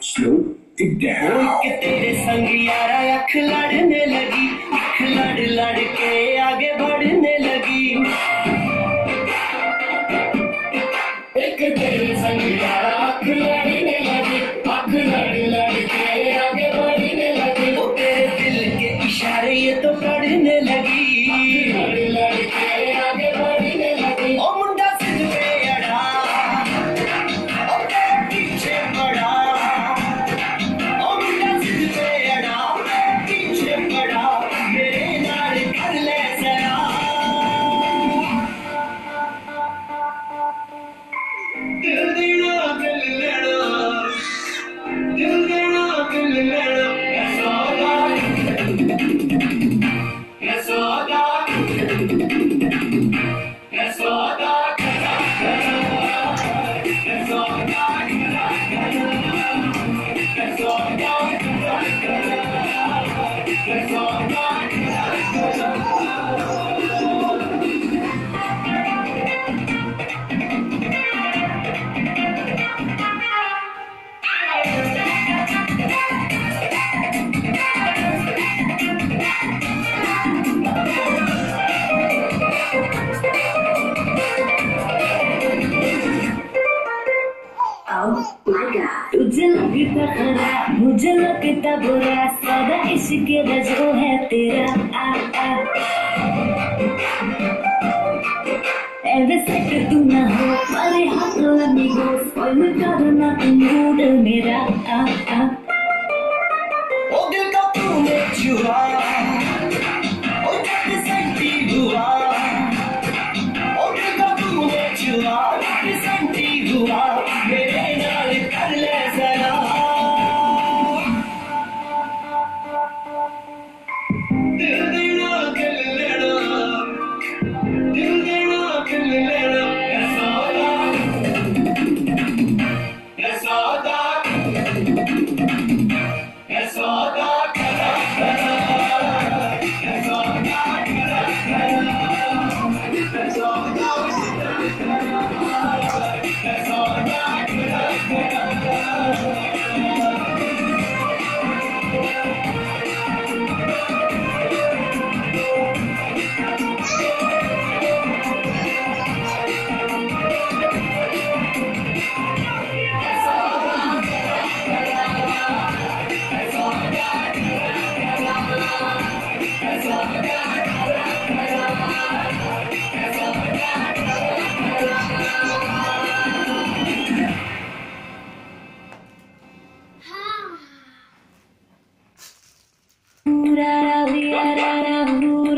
Slow it down. तेरे संग यारा अख लड़ने Thank you. अब तुझे लगता खरा मुझे लगता बुरा सादा इश्क वजह है तेरा। आ आ। ऐसे कि तुम ना हो, परे हाथ लगी हो और मैं करना तुम मूड मेरा। आ आ। ओ दिल का तूने छुआ